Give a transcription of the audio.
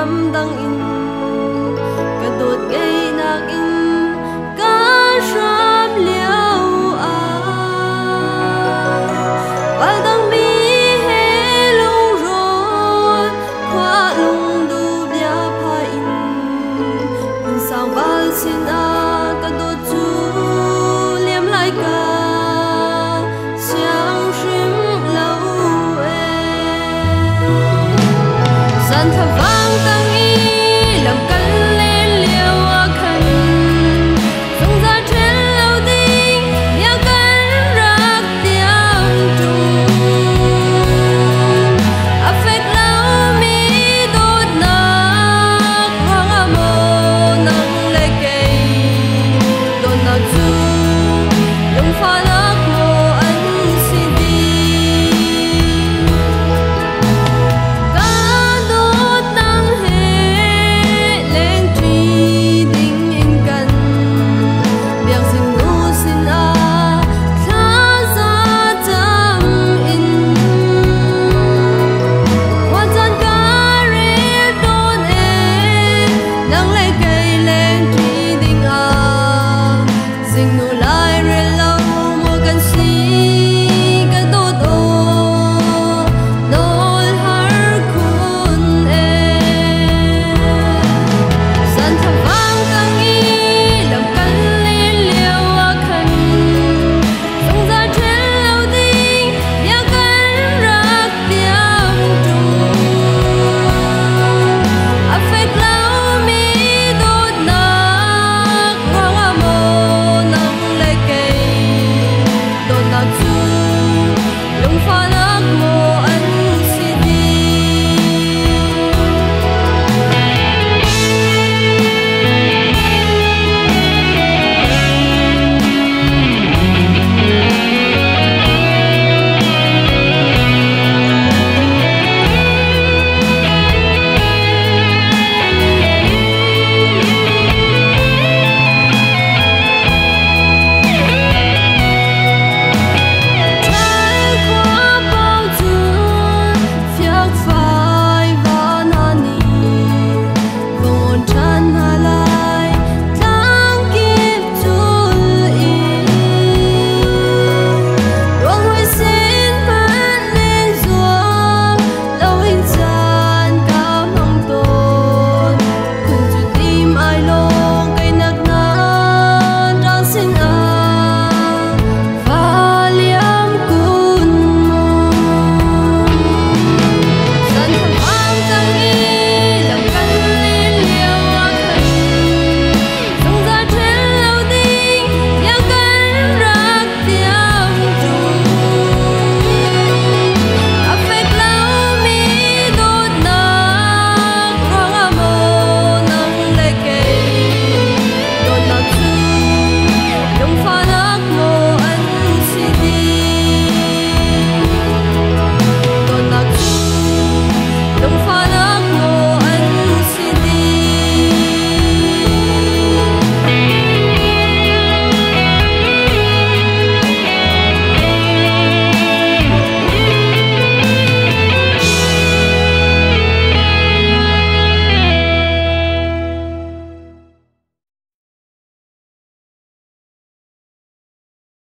ram dang in ka dot ngay nak in ka sha